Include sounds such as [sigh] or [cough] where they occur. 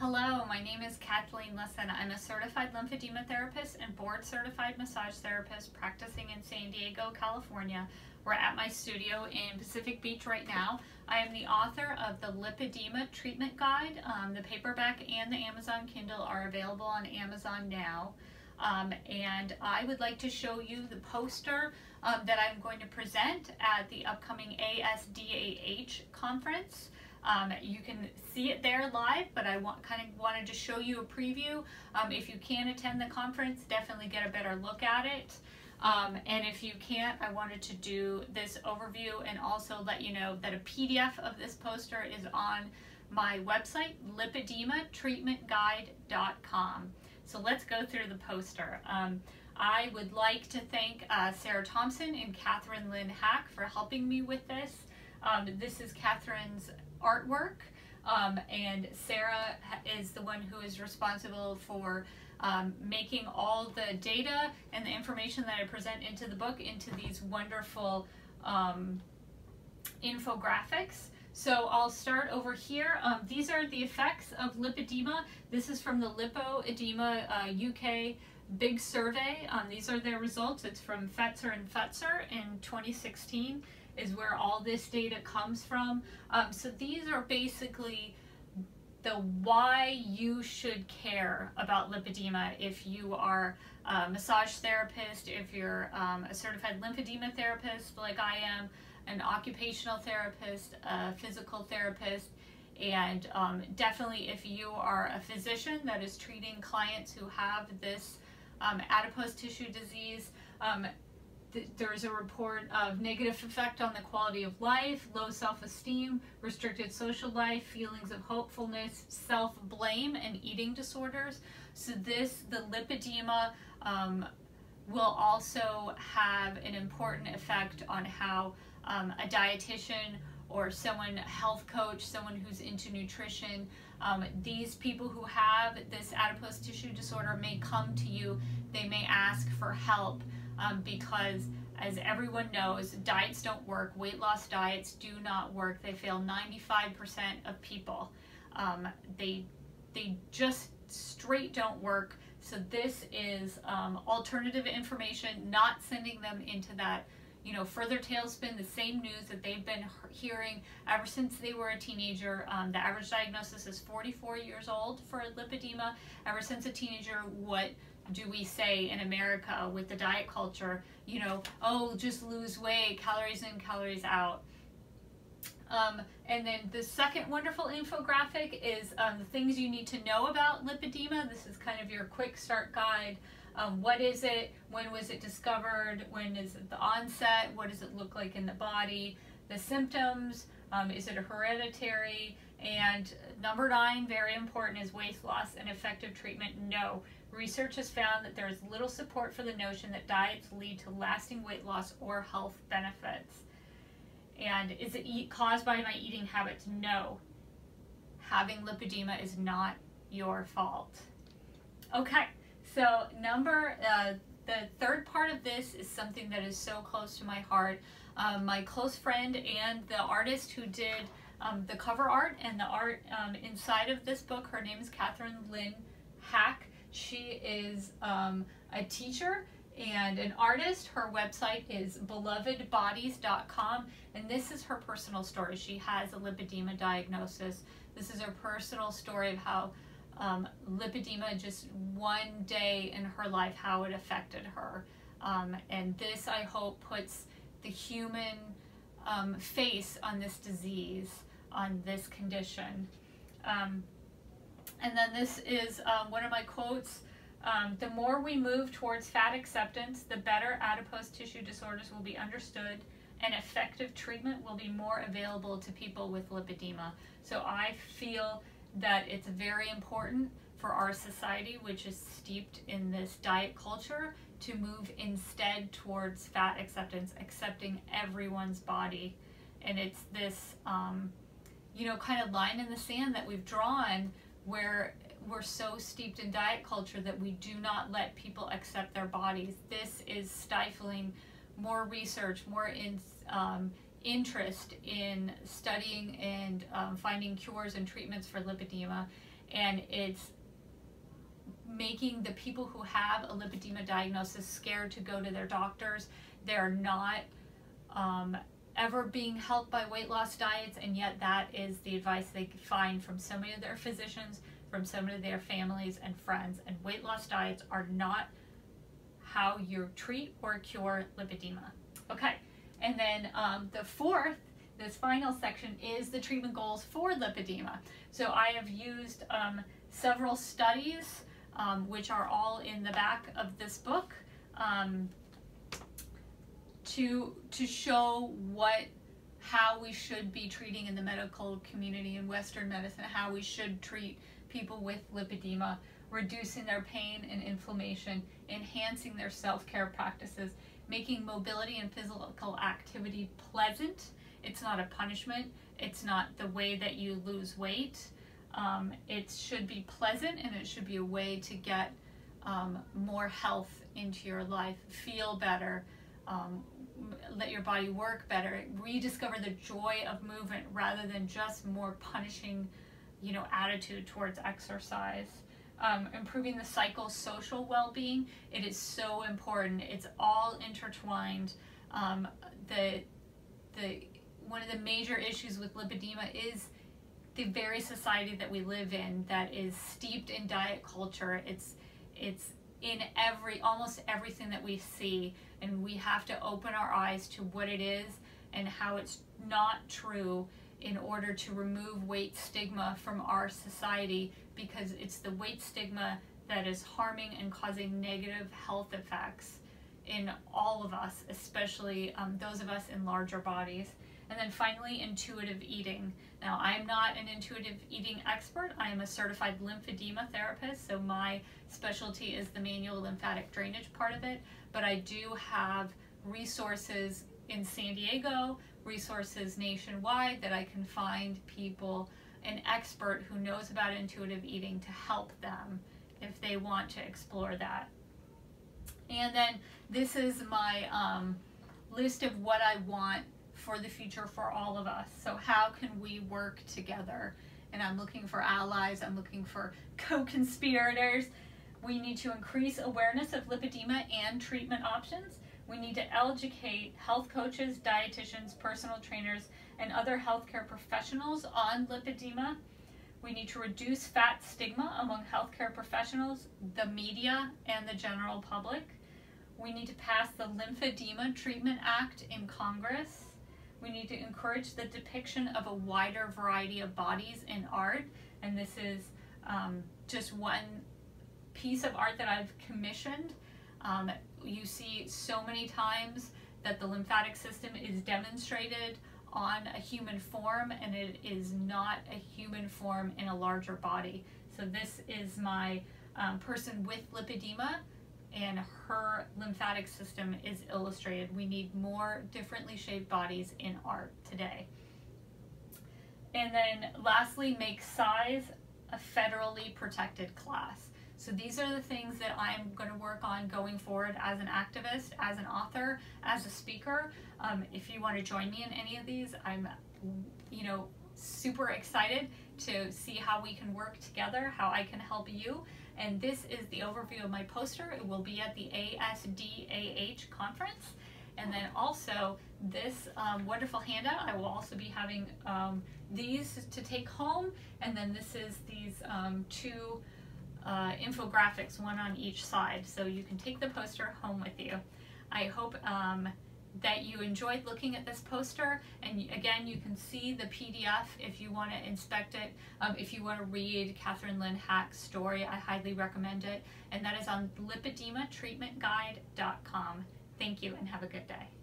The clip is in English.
Hello, my name is Kathleen Lisson. I'm a certified lymphedema therapist and board certified massage therapist practicing in San Diego, California. We're at my studio in Pacific Beach right now. I am the author of the Lipedema Treatment Guide. Um, the paperback and the Amazon Kindle are available on Amazon now. Um, and I would like to show you the poster um, that I'm going to present at the upcoming ASDAH conference. Um, you can see it there live, but I want, kind of wanted to show you a preview. Um, if you can attend the conference, definitely get a better look at it. Um, and if you can't, I wanted to do this overview and also let you know that a PDF of this poster is on my website, lipedematreatmentguide.com. So let's go through the poster. Um, I would like to thank uh, Sarah Thompson and Catherine Lynn Hack for helping me with this. Um, this is Catherine's artwork. Um, and Sarah is the one who is responsible for um, making all the data and the information that I present into the book into these wonderful um, infographics. So I'll start over here. Um, these are the effects of lipedema. This is from the Lipoedema uh, UK big survey. Um, these are their results. It's from Fetzer and Fetzer in 2016 is where all this data comes from. Um, so these are basically the why you should care about lipedema if you are a massage therapist, if you're um, a certified lymphedema therapist like I am, an occupational therapist, a physical therapist, and um, definitely if you are a physician that is treating clients who have this um, adipose tissue disease, there is a report of negative effect on the quality of life, low self-esteem, restricted social life, feelings of hopefulness, self-blame, and eating disorders. So this, the lipedema, um, will also have an important effect on how um, a dietitian or someone, health coach, someone who's into nutrition, um, these people who have this adipose tissue disorder may come to you, they may ask for help um, because as everyone knows, diets don't work. Weight loss diets do not work. They fail 95% of people. Um, they, they just straight don't work. So this is um, alternative information, not sending them into that you know, further tailspin, the same news that they've been hearing ever since they were a teenager. Um, the average diagnosis is 44 years old for lipedema. Ever since a teenager, what do we say in America with the diet culture? You know, oh, just lose weight, calories in, calories out. Um, and then the second wonderful infographic is um, the things you need to know about lipedema. This is kind of your quick start guide. Um, what is it? When was it discovered? When is it the onset? What does it look like in the body? The symptoms, um, is it hereditary? And number nine, very important, is weight loss and effective treatment? No. Research has found that there is little support for the notion that diets lead to lasting weight loss or health benefits. And is it caused by my eating habits? No. Having lipedema is not your fault. Okay, so number, uh, the third part of this is something that is so close to my heart. Um, my close friend and the artist who did um, the cover art and the art um, inside of this book, her name is Catherine Lynn Hack. She is um, a teacher and an artist. Her website is belovedbodies.com, and this is her personal story. She has a lipedema diagnosis. This is her personal story of how um, lipedema, just one day in her life, how it affected her. Um, and this, I hope, puts the human um, face on this disease, on this condition. And then this is um, one of my quotes. Um, the more we move towards fat acceptance, the better adipose tissue disorders will be understood and effective treatment will be more available to people with lipedema. So I feel that it's very important for our society, which is steeped in this diet culture, to move instead towards fat acceptance, accepting everyone's body. And it's this, um, you know, kind of line in the sand that we've drawn where we're so steeped in diet culture that we do not let people accept their bodies. This is stifling more research, more in, um, interest in studying and um, finding cures and treatments for lipedema. and it's making the people who have a lipedema diagnosis scared to go to their doctors. They're not um, ever being helped by weight loss diets, and yet that is the advice they find from so many of their physicians, from so many of their families and friends. And weight loss diets are not how you treat or cure lipedema. Okay, and then um, the fourth, this final section, is the treatment goals for lipedema. So I have used um, several studies, um, which are all in the back of this book, um, to to show what how we should be treating in the medical community in Western medicine, how we should treat people with lipedema, reducing their pain and inflammation, enhancing their self-care practices, making mobility and physical activity pleasant. It's not a punishment. It's not the way that you lose weight. Um, it should be pleasant and it should be a way to get um, more health into your life, feel better, um, let your body work better, rediscover the joy of movement rather than just more punishing, you know, attitude towards exercise. Um, improving the psychosocial well-being, it is so important. It's all intertwined. Um, the the one of the major issues with lipedema is the very society that we live in that is steeped in diet culture. It's it's in every almost everything that we see and we have to open our eyes to what it is and how it's not true in order to remove weight stigma from our society because it's the weight stigma that is harming and causing negative health effects in all of us, especially um, those of us in larger bodies. And then finally, intuitive eating. Now, I'm not an intuitive eating expert. I am a certified lymphedema therapist, so my specialty is the manual lymphatic drainage part of it. But I do have resources in San Diego, resources nationwide that I can find people, an expert who knows about intuitive eating to help them if they want to explore that. And then this is my um, list of what I want for the future for all of us. So how can we work together? And I'm looking for allies, I'm looking for [laughs] co-conspirators. We need to increase awareness of lipedema and treatment options. We need to educate health coaches, dietitians, personal trainers, and other healthcare professionals on lipedema. We need to reduce fat stigma among healthcare professionals, the media, and the general public. We need to pass the Lymphedema Treatment Act in Congress. We need to encourage the depiction of a wider variety of bodies in art. And this is um, just one piece of art that I've commissioned. Um, you see so many times that the lymphatic system is demonstrated on a human form and it is not a human form in a larger body. So this is my um, person with lipedema and her lymphatic system is illustrated. We need more differently shaped bodies in art today. And then lastly, make size a federally protected class. So these are the things that I'm going to work on going forward as an activist, as an author, as a speaker. Um, if you want to join me in any of these, I'm, you know, super excited to see how we can work together, how I can help you. And this is the overview of my poster. It will be at the ASDAH conference. And then also this um, wonderful handout, I will also be having um, these to take home. And then this is these um, two uh, infographics, one on each side. So you can take the poster home with you. I hope um, that you enjoyed looking at this poster. And again, you can see the PDF if you want to inspect it. Um, if you want to read Catherine Lynn Hack's story, I highly recommend it. And that is on lipedematreatmentguide.com. Thank you and have a good day.